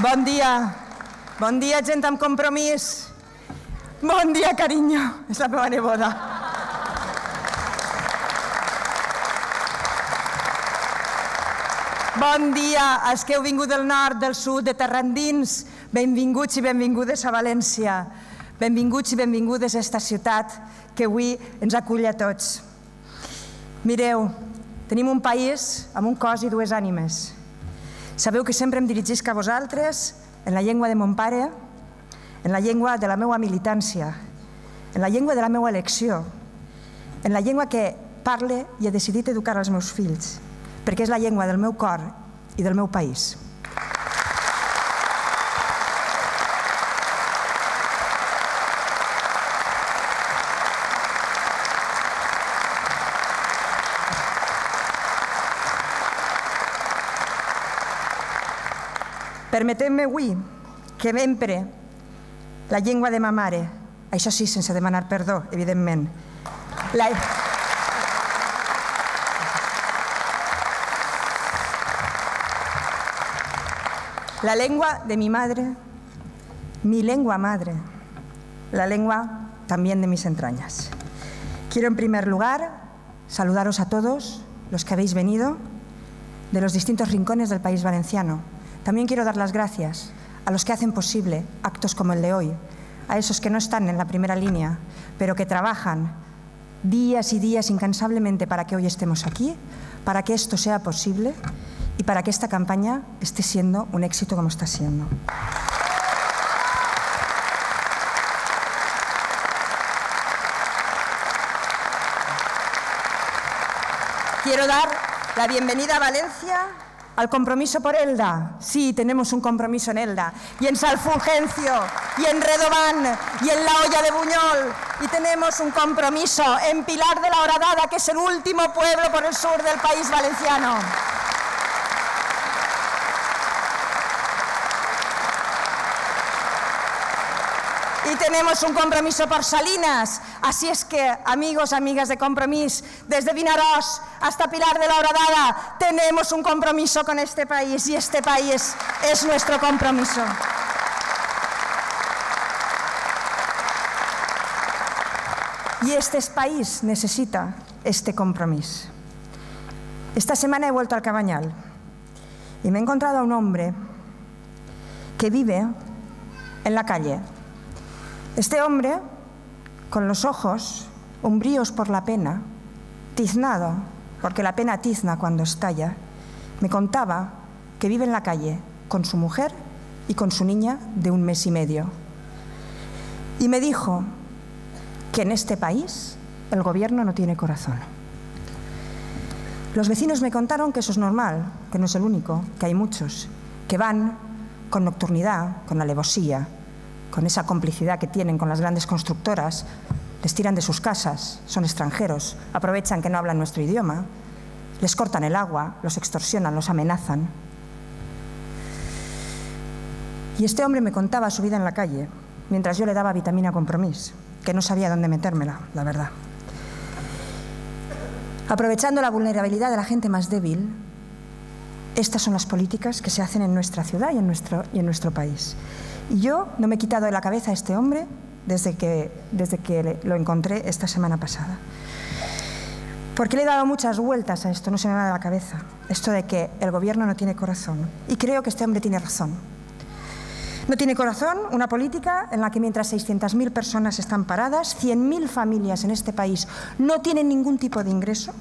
Bon dia. Bon dia, gent amb compromís. Bon dia, carinyo. És la meva neboda. Bon dia als que heu vingut del nord, del sud, de terra endins. Benvinguts i benvingudes a València. Benvinguts i benvingudes a esta ciutat que avui ens acull a tots. Mireu, tenim un país amb un cos i dues ànimes. Sabeu que sempre em dirigisc a vosaltres en la llengua de mon pare, en la llengua de la meva militància, en la llengua de la meva elecció, en la llengua que parle i he decidit educar als meus fills, perquè és la llengua del meu cor i del meu país. Permeteu-me avui que m'empre la llengua de ma mare, això sí, sense demanar perdó, evidentment. La... La lengua de mi madre, mi lengua madre, la lengua también de mis entrañas. Quiero en primer lugar saludaros a todos los que habéis venido de los distintos rincones del país valenciano. También quiero dar las gracias a los que hacen posible actos como el de hoy, a esos que no están en la primera línea, pero que trabajan días y días incansablemente para que hoy estemos aquí, para que esto sea posible y para que esta campaña esté siendo un éxito como está siendo. Quiero dar la bienvenida a Valencia al compromiso por Elda. Sí, tenemos un compromiso en Elda. Y en Salfulgencio, y en Redován, y en La Olla de Buñol. Y tenemos un compromiso en Pilar de la Horadada, que es el último pueblo por el sur del país valenciano. Tenemos un compromiso por Salinas. Así es que, amigos, amigas de Compromís, desde Vinarós hasta Pilar de la Horadada, tenemos un compromiso con este país y este país es nuestro compromiso. Y este país necesita este compromiso. Esta semana he vuelto al Cabañal y me he encontrado a un hombre que vive en la calle. Este hombre, con los ojos umbríos por la pena, tiznado, porque la pena tizna cuando estalla, me contaba que vive en la calle con su mujer y con su niña de un mes y medio. Y me dijo que en este país el gobierno no tiene corazón. Los vecinos me contaron que eso es normal, que no es el único, que hay muchos, que van con nocturnidad, con alevosía, con esa complicidad que tienen con las grandes constructoras, les tiran de sus casas, son extranjeros, aprovechan que no hablan nuestro idioma, les cortan el agua, los extorsionan, los amenazan. Y este hombre me contaba su vida en la calle, mientras yo le daba vitamina compromiso, que no sabía dónde metérmela, la verdad. Aprovechando la vulnerabilidad de la gente más débil, estas son las políticas que se hacen en nuestra ciudad y en nuestro, y en nuestro país. Yo no me he quitado de la cabeza a este hombre desde que, desde que lo encontré esta semana pasada. Porque le he dado muchas vueltas a esto, no se me va de la cabeza. Esto de que el gobierno no tiene corazón. Y creo que este hombre tiene razón. No tiene corazón una política en la que mientras 600.000 personas están paradas, 100.000 familias en este país no tienen ningún tipo de ingreso,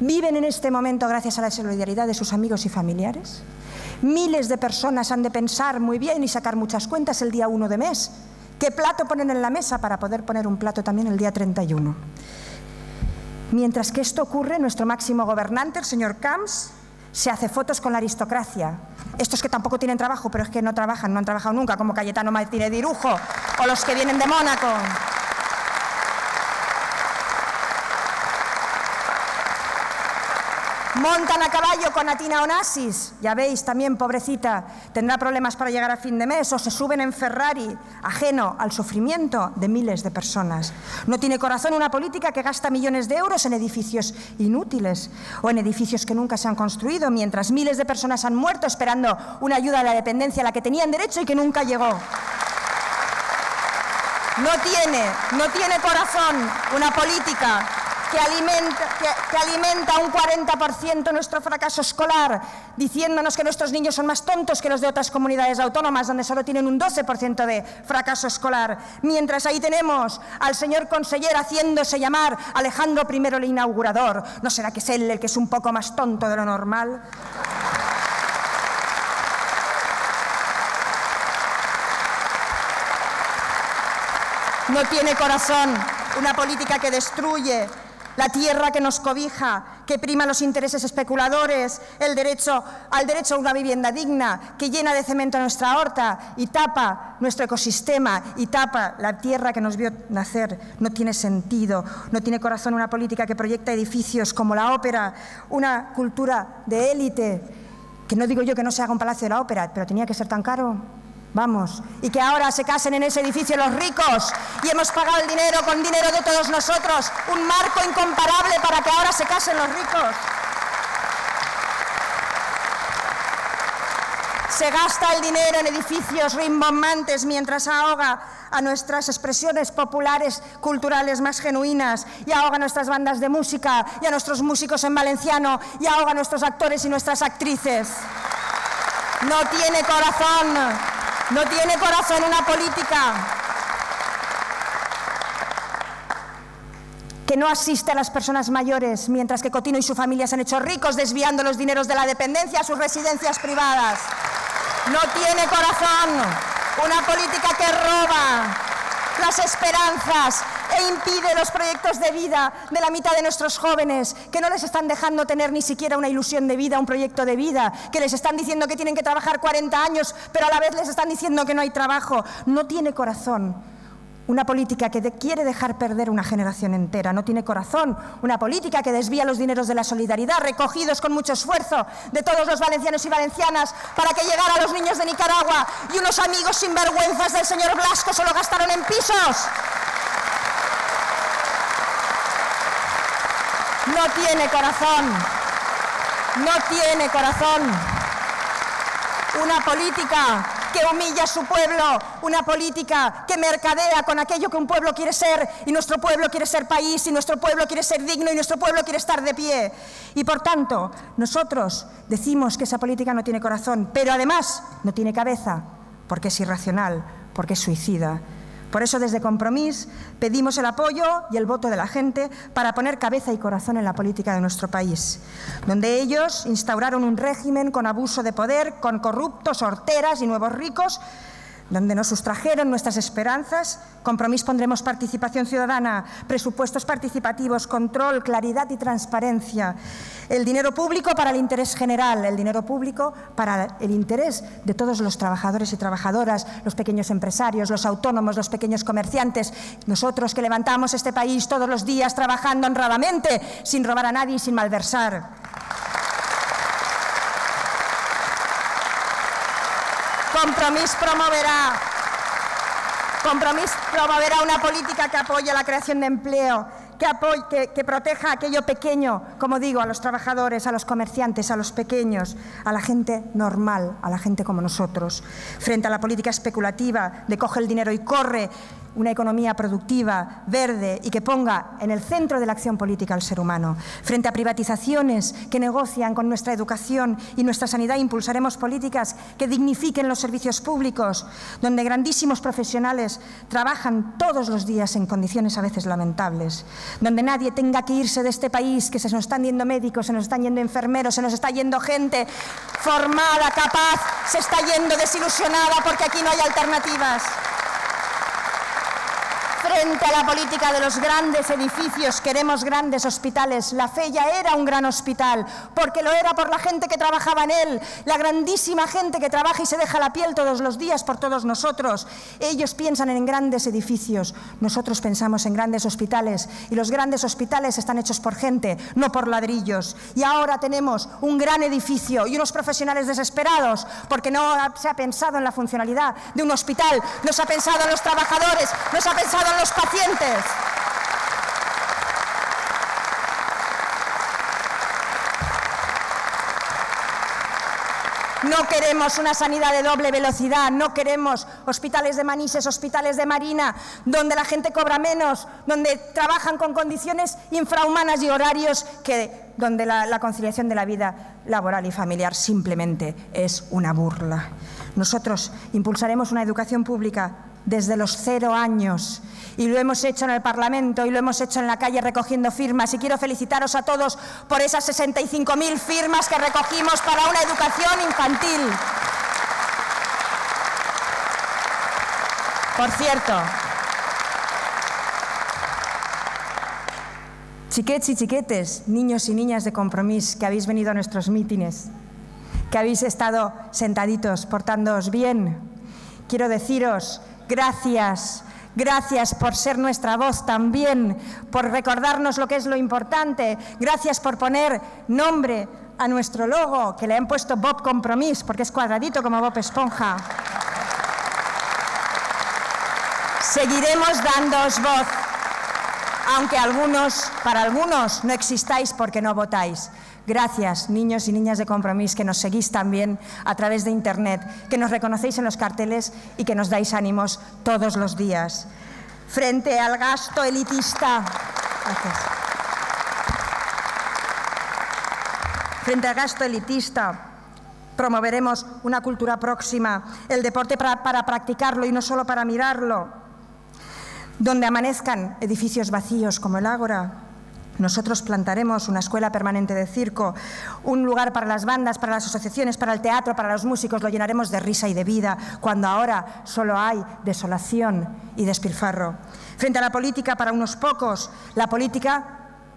viven en este momento gracias a la solidaridad de sus amigos y familiares. Miles de personas han de pensar muy bien y sacar muchas cuentas el día 1 de mes. ¿Qué plato ponen en la mesa para poder poner un plato también el día 31? Mientras que esto ocurre, nuestro máximo gobernante, el señor Camps, se hace fotos con la aristocracia. Estos que tampoco tienen trabajo, pero es que no trabajan, no han trabajado nunca, como Cayetano Martínez de o los que vienen de Mónaco. Montan a caballo con Atina Onassis, ya veis, también pobrecita, tendrá problemas para llegar a fin de mes, o se suben en Ferrari, ajeno al sufrimiento de miles de personas. No tiene corazón una política que gasta millones de euros en edificios inútiles o en edificios que nunca se han construido, mientras miles de personas han muerto esperando una ayuda a la dependencia a la que tenían derecho y que nunca llegó. No tiene, no tiene corazón una política que alimenta, que, alimenta un 40% nuestro fracaso escolar, diciéndonos que nuestros niños son más tontos que los de otras comunidades autónomas, donde solo tienen un 12% de fracaso escolar. Mientras ahí tenemos al señor conseller haciéndose llamar Alejandro I el inaugurador. ¿No será que es él el que es un poco más tonto de lo normal? No tiene corazón una política que destruye la tierra que nos cobija, que prima los intereses especuladores, el derecho al derecho a una vivienda digna, que llena de cemento nuestra horta y tapa nuestro ecosistema y tapa la tierra que nos vio nacer. No tiene sentido, no tiene corazón una política que proyecta edificios como la ópera, una cultura de élite, que no digo yo que no se haga un palacio de la ópera, pero tenía que ser tan caro. Vamos, y que ahora se casen en ese edificio los ricos y hemos pagado el dinero con dinero de todos nosotros, un marco incomparable para que ahora se casen los ricos. Se gasta el dinero en edificios rimbombantes mientras ahoga a nuestras expresiones populares, culturales más genuinas, y ahoga a nuestras bandas de música, y a nuestros músicos en valenciano, y ahoga a nuestros actores y nuestras actrices. No tiene corazón. No tiene corazón una política que no asiste a las personas mayores, mientras que Cotino y su familia se han hecho ricos desviando los dineros de la dependencia a sus residencias privadas. No tiene corazón una política que roba las esperanzas e impide los proyectos de vida de la mitad de nuestros jóvenes, que no les están dejando tener ni siquiera una ilusión de vida, un proyecto de vida, que les están diciendo que tienen que trabajar 40 años, pero a la vez les están diciendo que no hay trabajo. No tiene corazón. Una política que quiere dejar perder una generación entera, no tiene corazón. Una política que desvía los dineros de la solidaridad, recogidos con mucho esfuerzo de todos los valencianos y valencianas, para que llegara a los niños de Nicaragua y unos amigos sinvergüenzas del señor Blasco se lo gastaron en pisos. No tiene corazón. No tiene corazón. Una política que humilla a su pueblo, una política que mercadea con aquello que un pueblo quiere ser y nuestro pueblo quiere ser país y nuestro pueblo quiere ser digno y nuestro pueblo quiere estar de pie. Y por tanto, nosotros decimos que esa política no tiene corazón, pero además no tiene cabeza, porque es irracional, porque es suicida. Por eso desde Compromís pedimos el apoyo y el voto de la gente para poner cabeza y corazón en la política de nuestro país, donde ellos instauraron un régimen con abuso de poder, con corruptos, horteras y nuevos ricos, donde nos sustrajeron nuestras esperanzas. Compromiso pondremos participación ciudadana, presupuestos participativos, control, claridad y transparencia. El dinero público para el interés general, el dinero público para el interés de todos los trabajadores y trabajadoras, los pequeños empresarios, los autónomos, los pequeños comerciantes, nosotros que levantamos este país todos los días trabajando honradamente, sin robar a nadie y sin malversar. Compromís promoverá, promoverá una política que apoye la creación de empleo, que, que, proteja aquello pequeño, como digo, a los trabajadores, a los comerciantes, a los pequeños, a la gente normal, a la gente como nosotros. Frente a la política especulativa de coge el dinero y corre, una economía productiva, verde y que ponga en el centro de la acción política al ser humano. Frente a privatizaciones que negocian con nuestra educación y nuestra sanidad, impulsaremos políticas que dignifiquen los servicios públicos, donde grandísimos profesionales trabajan todos los días en condiciones a veces lamentables, donde nadie tenga que irse de este país, que se nos están yendo médicos, se nos están yendo enfermeros, se nos está yendo gente formada, capaz, se está yendo desilusionada porque aquí no hay alternativas Frente a la política de los grandes edificios, queremos grandes hospitales. La fe ya era un gran hospital, porque lo era por la gente que trabajaba en él, la grandísima gente que trabaja y se deja la piel todos los días por todos nosotros. Ellos piensan en grandes edificios, nosotros pensamos en grandes hospitales, y los grandes hospitales están hechos por gente, no por ladrillos. Y ahora tenemos un gran edificio y unos profesionales desesperados, porque no se ha pensado en la funcionalidad de un hospital, no se ha pensado en los trabajadores, no se ha pensado en los pacientes. No queremos una sanidad de doble velocidad, no queremos hospitales de Manises, hospitales de Marina, donde la gente cobra menos, donde trabajan con condiciones infrahumanas y horarios que donde la, la conciliación de la vida laboral y familiar simplemente es una burla. Nosotros impulsaremos una educación pública desde los cero años y lo hemos hecho en el Parlamento y lo hemos hecho en la calle recogiendo firmas y quiero felicitaros a todos por esas 65.000 firmas que recogimos para una educación infantil. Por cierto, chiquets y chiquetes, niños y niñas de compromiso que habéis venido a nuestros mítines, que habéis estado sentaditos portándoos bien, quiero deciros gracias Gracias por ser nuestra voz también, por recordarnos lo que es lo importante. Gracias por poner nombre a nuestro logo, que le han puesto Bob Compromís, porque es cuadradito como Bob Esponja. Seguiremos dándoos voz, aunque algunos, para algunos no existáis porque no votáis. Gracias, niños y niñas de compromiso, que nos seguís también a través de Internet, que nos reconocéis en los carteles y que nos dais ánimos todos los días. Frente al gasto elitista. Frente al gasto elitista, promoveremos una cultura próxima, el deporte para, para practicarlo y no solo para mirarlo, donde amanezcan edificios vacíos como el Ágora, nosotros plantaremos una escuela permanente de circo, un lugar para las bandas, para las asociaciones, para el teatro, para los músicos, lo llenaremos de risa y de vida, cuando ahora solo hay desolación y despilfarro. Frente a la política para unos pocos, la política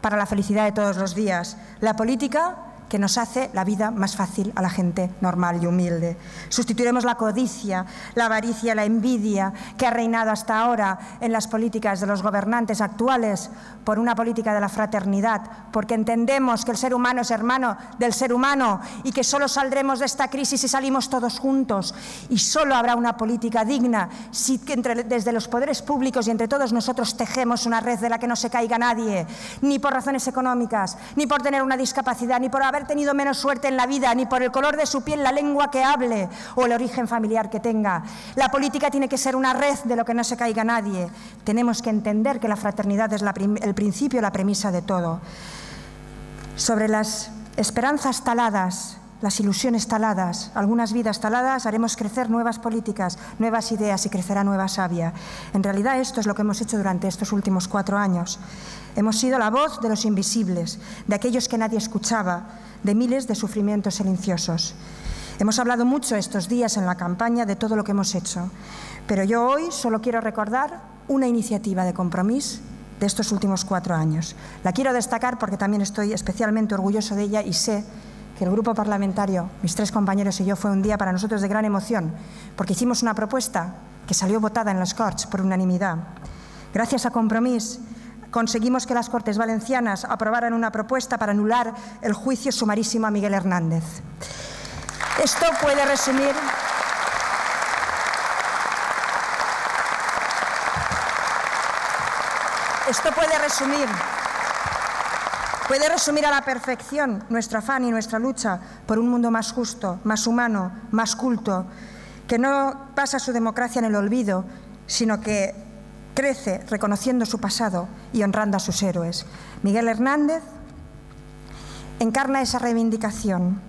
para la felicidad de todos los días, la política que nos hace la vida más fácil a la gente normal y humilde. Sustituiremos la codicia, la avaricia, la envidia que ha reinado hasta ahora en las políticas de los gobernantes actuales por una política de la fraternidad, porque entendemos que el ser humano es hermano del ser humano y que solo saldremos de esta crisis si salimos todos juntos y solo habrá una política digna si entre, desde los poderes públicos y entre todos nosotros tejemos una red de la que no se caiga nadie, ni por razones económicas, ni por tener una discapacidad, ni por haber tenido menos suerte en la vida, ni por el color de su piel, la lengua que hable o el origen familiar que tenga. La política tiene que ser una red de lo que no se caiga nadie. Tenemos que entender que la fraternidad es el principio, la premisa de todo. Sobre las esperanzas taladas, las ilusiones taladas, algunas vidas taladas, haremos crecer nuevas políticas, nuevas ideas y crecerá nueva savia. En realidad esto es lo que hemos hecho durante estos últimos cuatro años. Hemos sido la voz de los invisibles, de aquellos que nadie escuchaba, de miles de sufrimientos silenciosos. Hemos hablado mucho estos días en la campaña de todo lo que hemos hecho, pero yo hoy solo quiero recordar una iniciativa de compromiso de estos últimos cuatro años. La quiero destacar porque también estoy especialmente orgulloso de ella y sé que el grupo parlamentario, mis tres compañeros y yo, fue un día para nosotros de gran emoción, porque hicimos una propuesta que salió votada en las Corts por unanimidad. Gracias a Compromís conseguimos que las Cortes Valencianas aprobaran una propuesta para anular el juicio sumarísimo a Miguel Hernández. Esto puede resumir Esto puede resumir puede resumir a la perfección nuestro afán y nuestra lucha por un mundo más justo, más humano, más culto, que no pasa su democracia en el olvido, sino que crece reconociendo su pasado y honrando a sus héroes. Miguel Hernández encarna esa reivindicación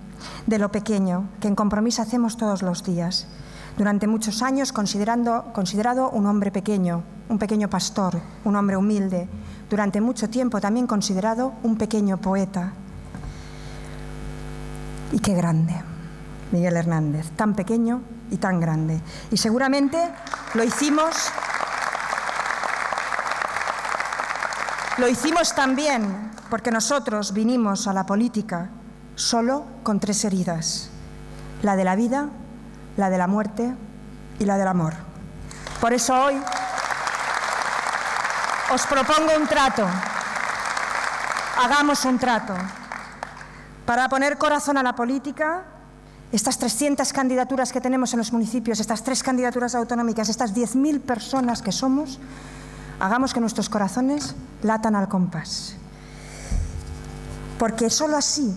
de lo pequeño que en compromiso hacemos todos los días. Durante muchos años considerado un hombre pequeño, un pequeño pastor, un hombre humilde. Durante mucho tiempo también considerado un pequeño poeta. Y qué grande, Miguel Hernández, tan pequeño y tan grande. Y seguramente lo hicimos Lo hicimos también porque nosotros vinimos a la política solo con tres heridas, la de la vida, la de la muerte y la del amor. Por eso hoy os propongo un trato, hagamos un trato, para poner corazón a la política, estas 300 candidaturas que tenemos en los municipios, estas tres candidaturas autonómicas, estas 10.000 personas que somos, hagamos que nuestros corazones latan al compás. Porque solo así,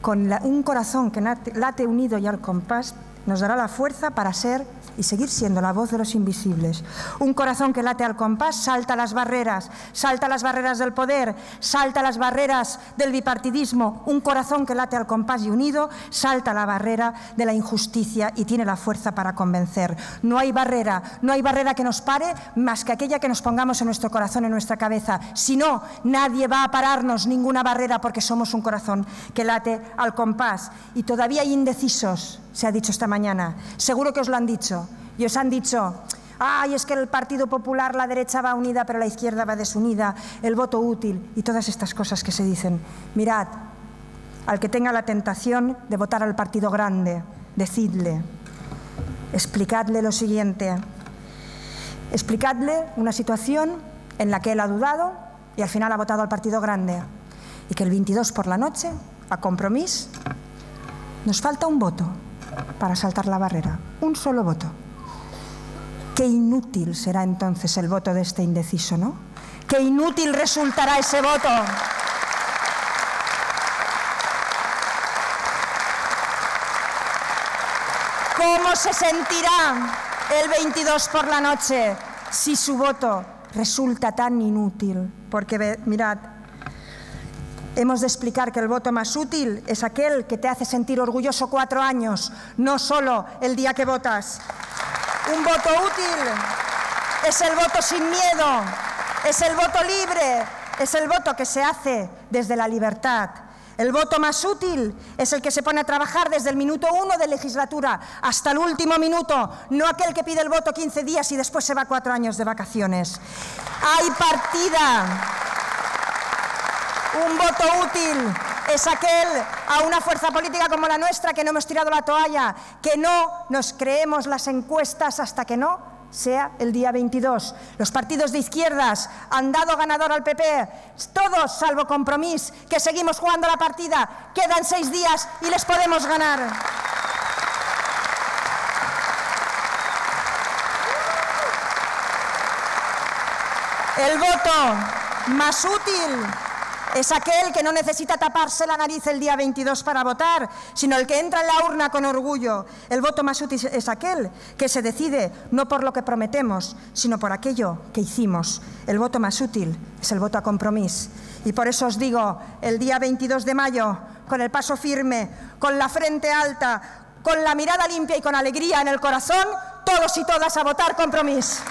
con un corazón que late unido y al compás, nos dará la fuerza para ser y seguir siendo la voz de los invisibles. Un corazón que late al compás salta las barreras, salta las barreras del poder, salta las barreras del bipartidismo. Un corazón que late al compás y unido salta la barrera de la injusticia y tiene la fuerza para convencer. No hay barrera, no hay barrera que nos pare más que aquella que nos pongamos en nuestro corazón, en nuestra cabeza. Si no, nadie va a pararnos ninguna barrera porque somos un corazón que late al compás. Y todavía hay indecisos se ha dicho esta mañana. Seguro que os lo han dicho. Y os han dicho, ay, es que el Partido Popular, la derecha va unida, pero la izquierda va desunida, el voto útil y todas estas cosas que se dicen. Mirad, al que tenga la tentación de votar al partido grande, decidle, explicadle lo siguiente, explicadle una situación en la que él ha dudado y al final ha votado al partido grande y que el 22 por la noche, a compromiso, nos falta un voto para saltar la barrera. Un solo voto. Qué inútil será entonces el voto de este indeciso, ¿no? Qué inútil resultará ese voto. ¿Cómo se sentirá el 22 por la noche si su voto resulta tan inútil? Porque mirad, Hemos de explicar que el voto más útil es aquel que te hace sentir orgulloso cuatro años, no solo el día que votas. Un voto útil es el voto sin miedo, es el voto libre, es el voto que se hace desde la libertad. El voto más útil es el que se pone a trabajar desde el minuto uno de legislatura hasta el último minuto, no aquel que pide el voto 15 días y después se va cuatro años de vacaciones. Hay partida un voto útil es aquel a una fuerza política como la nuestra que no hemos tirado la toalla, que no nos creemos las encuestas hasta que no sea el día 22. Los partidos de izquierdas han dado ganador al PP, todos salvo Compromís, que seguimos jugando la partida. Quedan seis días y les podemos ganar. El voto más útil es aquel que no necesita taparse la nariz el día 22 para votar, sino el que entra en la urna con orgullo. El voto más útil es aquel que se decide no por lo que prometemos, sino por aquello que hicimos. El voto más útil es el voto a compromiso. Y por eso os digo, el día 22 de mayo, con el paso firme, con la frente alta, con la mirada limpia y con alegría en el corazón, todos y todas a votar compromiso.